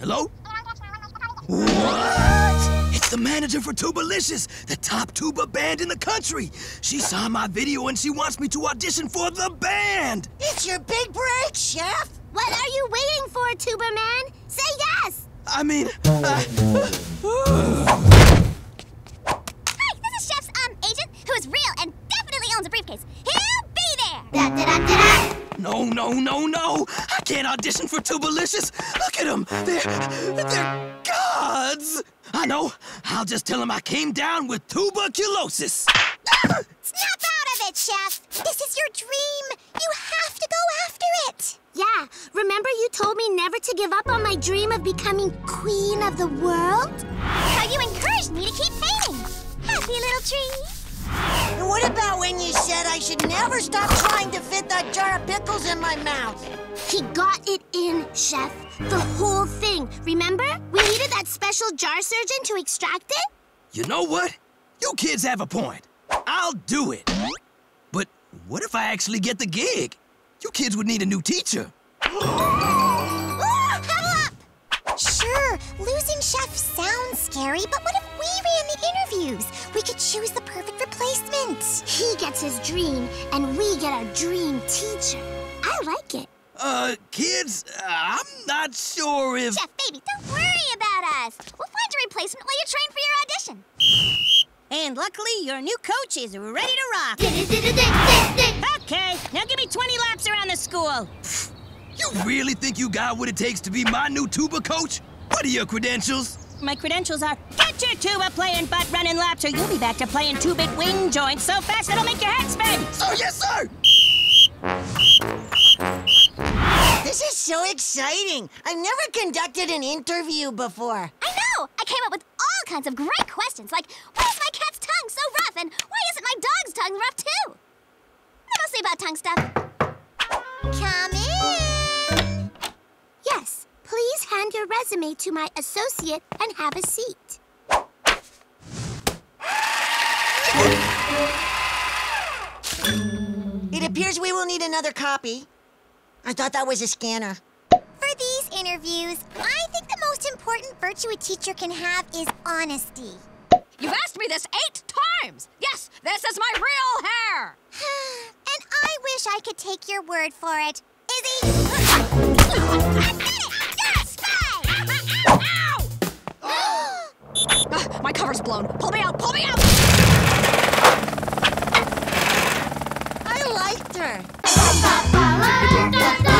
Hello? What? It's the manager for Tubalicious, the top tuba band in the country. She saw my video and she wants me to audition for the band. It's your big break, Chef! What are you waiting for, Tuber Man? Say yes! I mean, uh, Hi, this is Chef's um agent, who is real and definitely owns a briefcase. He'll be there! Da, da, da, da, da. no, no, no, no. Can't audition for Tubalicious. Look at them. They're, they're gods. I know. I'll just tell them I came down with tuberculosis. Snap out of it, Chef! This is your dream! You have to go after it! Yeah, remember you told me never to give up on my dream of becoming queen of the world? How you encouraged me to keep painting! Happy little tree! And what about when you said I should never stop trying to fit that jar of pickles in my mouth? He got it in, Chef. The whole thing. Remember? We needed that special jar surgeon to extract it? You know what? You kids have a point. I'll do it. But what if I actually get the gig? You kids would need a new teacher. Oh, huddle up! Sure, losing Chef sounds scary, but what if we ran the interviews? We could choose the perfect replacement. He gets his dream, and we get our dream teacher. I like it. Uh, kids, uh, I'm not sure if... Chef, baby, don't worry about us. We'll find a replacement while you train for your audition. And luckily, your new coach is ready to rock. Okay, now give me 20 laps around the school. You really think you got what it takes to be my new tuba coach? What are your credentials? My credentials are get your tuba playing butt running laps or you'll be back to playing two-bit wing joints so fast it'll make your head spin. Sir, yes, sir! This is so exciting. I've never conducted an interview before. I know! I came up with all kinds of great questions, like why is my cat's tongue so rough, and why isn't my dog's tongue rough too? They're mostly about tongue stuff. Come in! Yes, please hand your resume to my associate and have a seat. Appears we will need another copy. I thought that was a scanner. For these interviews, I think the most important virtue a teacher can have is honesty. You've asked me this eight times! Yes, this is my real hair! and I wish I could take your word for it. Izzy! I did it! yes! Ow! Ah, my cover's blown. Pull me out! Pull me out! I liked her. Ow!